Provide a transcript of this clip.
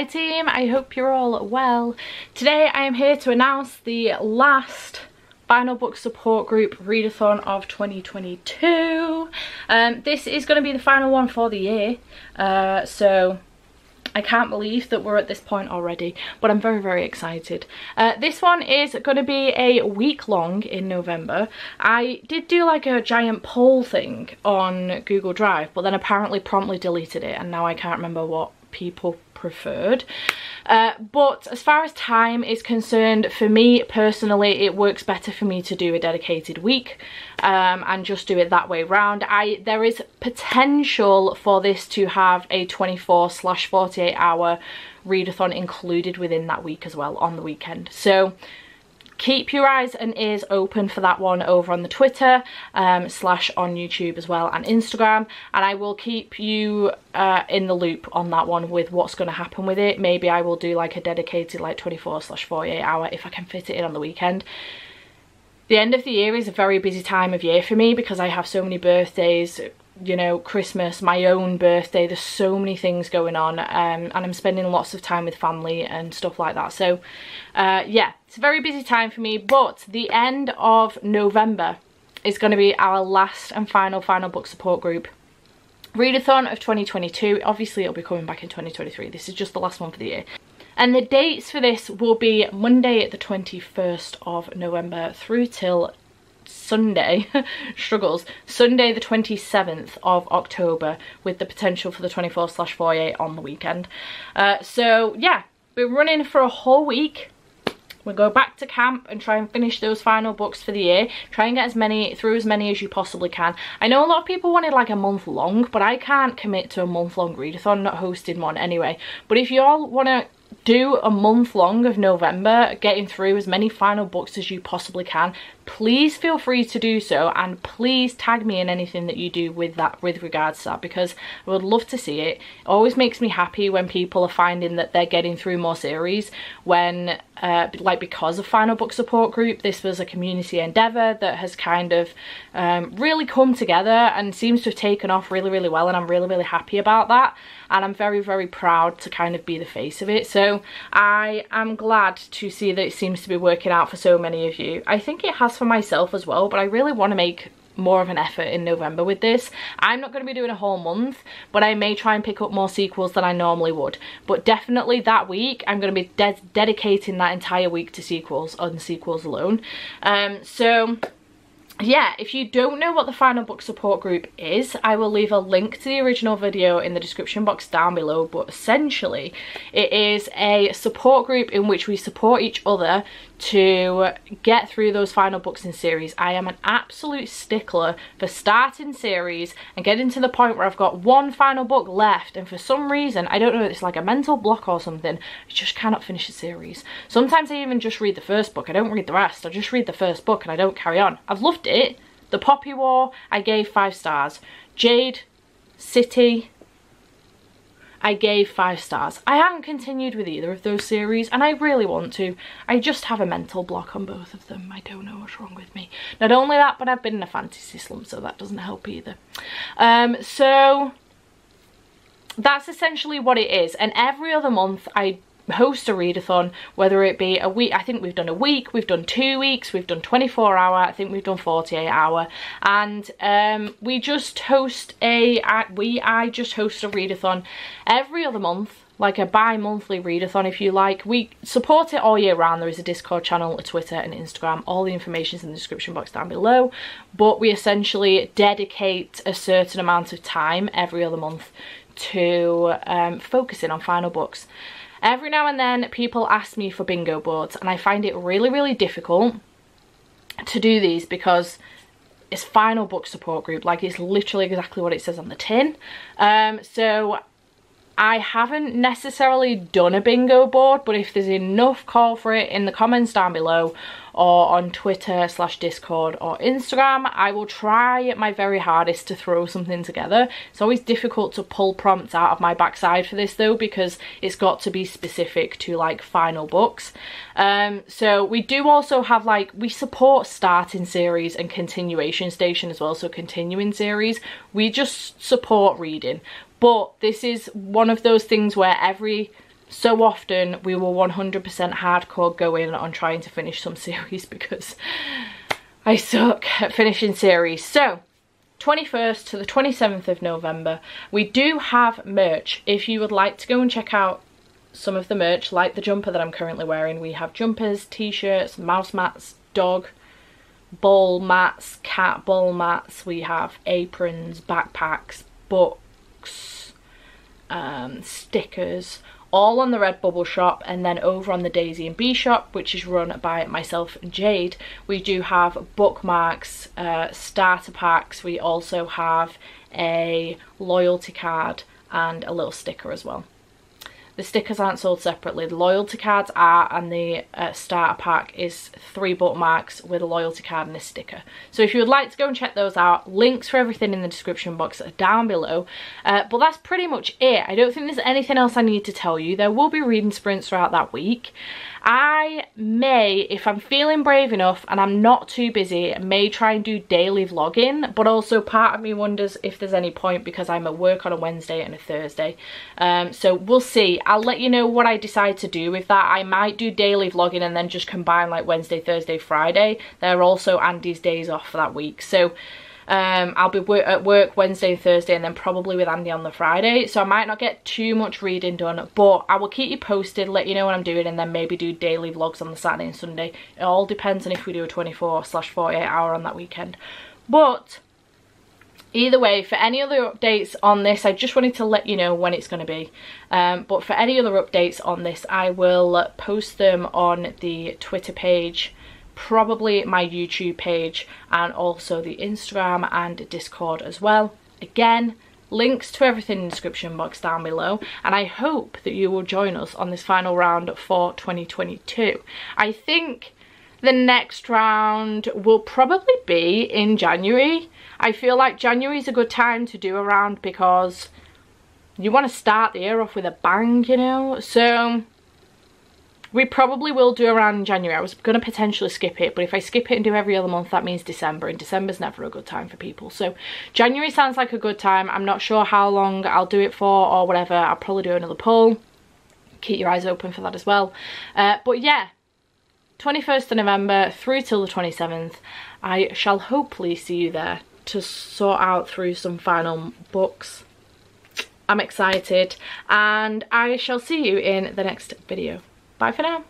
Hi team, I hope you're all well. Today I am here to announce the last final book support group readathon of 2022. Um, this is going to be the final one for the year, uh, so I can't believe that we're at this point already, but I'm very, very excited. Uh, this one is going to be a week long in November. I did do like a giant poll thing on Google Drive, but then apparently promptly deleted it, and now I can't remember what people preferred. Uh, but as far as time is concerned, for me personally, it works better for me to do a dedicated week um, and just do it that way round. I There is potential for this to have a 24 slash 48 hour readathon included within that week as well on the weekend. So keep your eyes and ears open for that one over on the Twitter um, slash on YouTube as well and Instagram and I will keep you uh, in the loop on that one with what's going to happen with it. Maybe I will do like a dedicated like 24 slash 48 hour if I can fit it in on the weekend. The end of the year is a very busy time of year for me because I have so many birthdays, you know, Christmas, my own birthday, there's so many things going on um, and I'm spending lots of time with family and stuff like that. So uh, yeah, it's a very busy time for me, but the end of November is going to be our last and final, final book support group. Readathon of 2022, obviously it'll be coming back in 2023, this is just the last one for the year. And the dates for this will be Monday the 21st of November through till Sunday, struggles, Sunday the 27th of October with the potential for the 24 slash 48 on the weekend. Uh, so yeah, we're running for a whole week. We'll go back to camp and try and finish those final books for the year. Try and get as many through as many as you possibly can. I know a lot of people wanted like a month long, but I can't commit to a month long readathon, not hosting one anyway. But if you all want to do a month long of November, getting through as many final books as you possibly can, please feel free to do so and please tag me in anything that you do with that with regards to that because I would love to see it. It always makes me happy when people are finding that they're getting through more series when uh, like because of Final Book Support Group this was a community endeavour that has kind of um, really come together and seems to have taken off really really well and I'm really really happy about that and I'm very very proud to kind of be the face of it so I am glad to see that it seems to be working out for so many of you. I think it has for myself as well, but I really want to make more of an effort in November with this. I'm not going to be doing a whole month, but I may try and pick up more sequels than I normally would. But definitely that week, I'm going to be de dedicating that entire week to sequels, on sequels alone. Um, so yeah, if you don't know what the Final Book Support Group is, I will leave a link to the original video in the description box down below, but essentially it is a support group in which we support each other to get through those final books in series. I am an absolute stickler for starting series and getting to the point where I've got one final book left and for some reason, I don't know, it's like a mental block or something, I just cannot finish a series. Sometimes I even just read the first book, I don't read the rest, I just read the first book and I don't carry on. I've loved it. The Poppy War, I gave five stars. Jade, City, I gave five stars. I haven't continued with either of those series and I really want to. I just have a mental block on both of them. I don't know what's wrong with me. Not only that, but I've been in a fantasy slump, so that doesn't help either. Um, so that's essentially what it is. And every other month I host a readathon, whether it be a week, I think we've done a week, we've done two weeks, we've done 24 hour, I think we've done 48 hour, and um, we just host a, we, I just host a readathon every other month, like a bi-monthly readathon if you like. We support it all year round. There is a Discord channel, a Twitter and Instagram. All the information is in the description box down below. But we essentially dedicate a certain amount of time every other month to um, focusing on final books. Every now and then people ask me for bingo boards and I find it really, really difficult to do these because it's final book support group. Like it's literally exactly what it says on the tin. Um so I haven't necessarily done a bingo board, but if there's enough call for it in the comments down below or on Twitter slash Discord or Instagram, I will try my very hardest to throw something together. It's always difficult to pull prompts out of my backside for this though, because it's got to be specific to like final books. Um, so we do also have like, we support starting series and continuation station as well, so continuing series. We just support reading. But this is one of those things where every so often we were 100% hardcore going on trying to finish some series because I suck at finishing series. So 21st to the 27th of November. We do have merch. If you would like to go and check out some of the merch, like the jumper that I'm currently wearing, we have jumpers, t-shirts, mouse mats, dog, ball mats, cat ball mats, we have aprons, backpacks, books, um, stickers, all on the Redbubble shop and then over on the Daisie and Bee shop which is run by myself and Jade we do have bookmarks, uh, starter packs, we also have a loyalty card and a little sticker as well. The stickers aren't sold separately. The loyalty cards are and the uh, starter pack is three bookmarks with a loyalty card and a sticker. So if you would like to go and check those out, links for everything in the description box are down below. Uh, but that's pretty much it. I don't think there's anything else I need to tell you. There will be reading sprints throughout that week. I may, if I'm feeling brave enough and I'm not too busy, may try and do daily vlogging, but also part of me wonders if there's any point because I'm at work on a Wednesday and a Thursday. Um, so we'll see. I'll let you know what I decide to do with that. I might do daily vlogging and then just combine like Wednesday, Thursday, Friday. There are also Andy's days off for that week. So um, I'll be wor at work Wednesday and Thursday and then probably with Andy on the Friday. So I might not get too much reading done, but I will keep you posted, let you know what I'm doing and then maybe do daily vlogs on the Saturday and Sunday. It all depends on if we do a 24 slash 48 hour on that weekend. But either way for any other updates on this i just wanted to let you know when it's going to be um, but for any other updates on this i will post them on the twitter page probably my YouTube page and also the Instagram and Discord as well. Again, links to everything in the description box down below and I hope that you will join us on this final round for 2022. I think the next round will probably be in January. I feel like January is a good time to do a round because you want to start the year off with a bang, you know? So we probably will do around in January. I was going to potentially skip it, but if I skip it and do every other month, that means December, and December's never a good time for people. So January sounds like a good time. I'm not sure how long I'll do it for or whatever. I'll probably do another poll. Keep your eyes open for that as well. Uh, but yeah, 21st of November through till the 27th. I shall hopefully see you there to sort out through some final books. I'm excited and I shall see you in the next video. Bye for now.